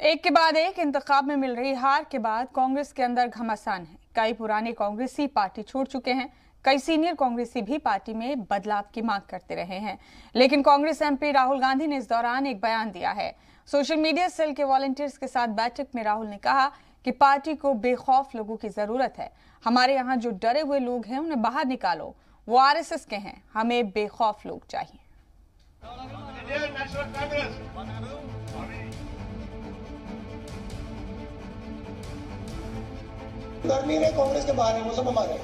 एक के बाद एक इंतखाब में मिल रही हार के बाद कांग्रेस के अंदर घमासान है। कई पुराने कांग्रेसी पार्टी छोड़ चुके हैं। कई सीनियर कांग्रेसी भी पार्टी में बदलाव की मांग करते रहे हैं। लेकिन कांग्रेस एमपी राहुल गांधी ने इस दौरान एक बयान दिया है। सोशल मीडिया सेल के वॉलंटियर्स के साथ बैठक में राहुल ने कहा कि पार्टी को बेखौफ लोगों की ज़रूरत है। हमारे यहाँ जो डरे हुए लोग हैं, उन्हें बाहर निकालो। वो आरएसएस के हैं। हमें बेखौफ लोग चाहिए। डर नहीं रहे कांग्रेस के बाहर है, वो सब हमारे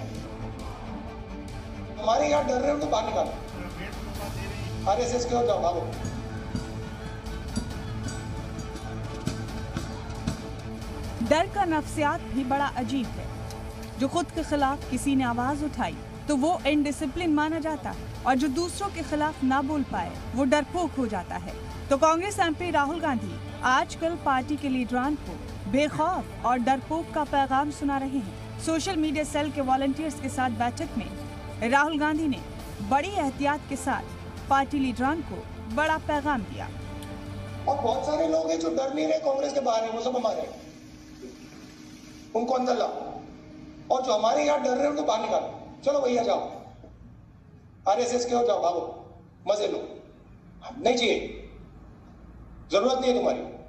हमारे यहाँ डर रहे हो तो बाहर निकालो। आरएसएस के हो जाओ, भागो। डर का नफ्सियात भी बड़ा अजीब है। जो खुद के खिलाफ किसी ने आवाज़ उठाई तो वो इनडिसिप्लिन माना जाता है, और जो दूसरों के खिलाफ ना बोल पाए, वो डरपोक हो जाता है। तो कांग्रेस एमपी राहुल गांधी आजकल पार्टी के लीडरान को बेखौफ और डरपोक का पैगाम सुना रहे हैं। सोशल मीडिया सेल के वॉलंटियर्स के साथ बैठक में राहुल गांधी ने बड़ी एहतियात के साथ पार्टी लीडरान को बड़ा पैगाम दिया। और बहुत सारे लोग हैं जो डर नहीं रहे कांग्रेस के बाहर है, वो सब हमारे उनको अंदर लाओ। और जो हमारे यहाँ डर रहे हो तो बाहर निकालो। चलो भैया, जाओ। आरएसएस के हो, जाओ, भागो। मज़े लो। नहीं चाहिए। ज़रूरत नहीं है तुम्हारी।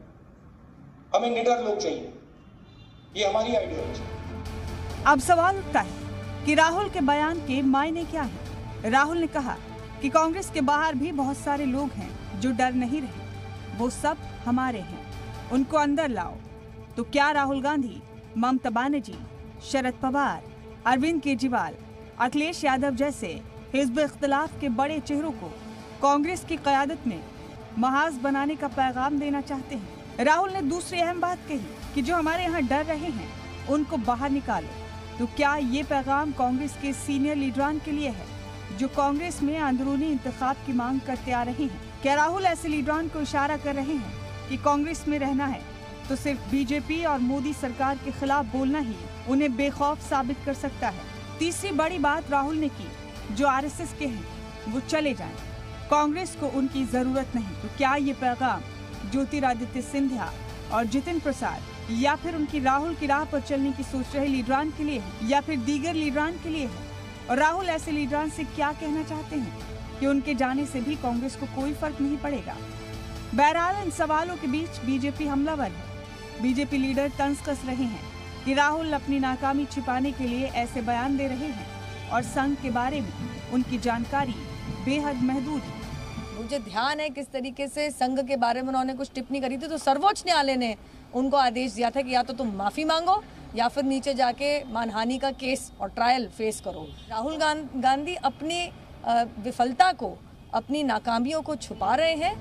हमें निडर लोग चाहिए। ये हमारी आइडियोलॉजी अब सवाल उठता है कि राहुल के बयान के मायने क्या है? राहुल ने कहा कि कांग्रेस के बाहर भी बहुत सारे लोग हैं जो डर नहीं रहे। वो सब हमारे हैं। उनको अंदर लाओ। तो क्या राहुल गांधी, ममता बनर्जी, शरद पवार, अरविंद केजरीवाल, अखिलेश यादव जैसे हिजब इख्तलाफ के बड़े चेहरों को कांग्रेस की कयादत में महाज बनाने का पैगाम देना चाहते हैं? राहुल ने दूसरी अहम बात कही कि जो हमारे यहाँ डर रहे हैं, उनको बाहर निकालो। तो क्या ये पैगाम कांग्रेस के सीनियर लीडरान के लिए है, जो कांग्रेस में अंदरूनी इंतखाब की मांग करते आ रहे हैं? क्या राहुल ऐसे लीडरान को इशारा कर रहे हैं कि कांग्रेस में रहना है? तो सिर्फ़ बीजेपी और मोदी सरकार के खिलाफ बोलना ही उन्हें बेखौफ साबित कर सकता है। तीसरी बड़ी बात राहुल ने की, जो आरएसएस के हैं, वो चले जाएँ। कांग्रेस को उनकी ज़रूरत नहीं तो क्या ये पैगाम ज्योतिरादित्य सिंधिया और जितिन प्रसाद, या फिर उनकी राहुल की राह पर चलने की सोच रहे लीडरान के लिए है, या फिर दीगर लीडरान के लिए है? और राहुल ऐसे लीडरान से क्या कहना चाहते हैं कि उनके जाने से भी कांग्रेस को कोई फ़र्क नहीं पड़ेगा? बहरहाल, इन सवालों के बीच बीजेपी हमलावर है। बीजेपी लीडर तंज कस रहे हैं कि राहुल अपनी नाकामी छिपाने के लिए ऐसे बयान दे रहे हैं और संघ के बारे में उनकी जानकारी बेहद महदूद है। मुझे ध्यान है किस तरीके से संघ के बारे में उन्होंने कुछ टिप्पणी करी थी तो सर्वोच्च न्यायालय ने उनको आदेश दिया था कि या तो तुम माफ़ी मांगो या फिर नीचे जाके मानहानि का केस और ट्रायल फेस करो। राहुल गांधी अपनी विफलता को, अपनी नाकामियों को छुपा रहे हैं।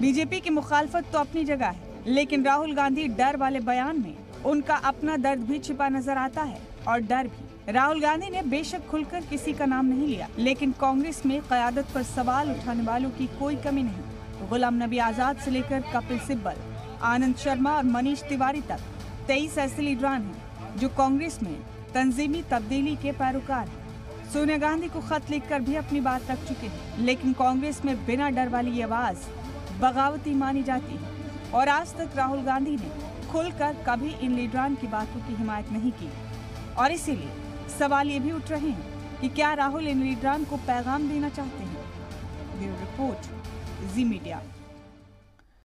बीजेपी की मुखालफत तो अपनी जगह है, लेकिन राहुल गांधी डर वाले बयान में उनका अपना दर्द भी छिपा नज़र आता है और डर भी। राहुल गांधी ने बेशक खुलकर किसी का नाम नहीं लिया, लेकिन कांग्रेस में क्यादत पर सवाल उठाने वालों की कोई कमी नहीं। गुलाम नबी आज़ाद से लेकर कपिल सिब्बल, आनंद शर्मा और मनीष तिवारी तक तेईस ऐसे लीडरान हैं, जो कांग्रेस में तंजीमी तब्दीली के पैरोकार हैं। सोनिया गांधी को खत लिखकर भी अपनी बात रख चुके हैं, लेकिन कांग्रेस में बिना डर वाली ये आवाज़ बगावती मानी जाती है। और आज तक राहुल गांधी ने खुलकर कभी इन लीडरान की बातों की हिमायत नहीं की। और इसीलिए सवाल ये भी उठ रहे हैं कि क्या राहुल इन लीडरान को पैगाम देना चाहते हैं? Bureau report, Zee Media.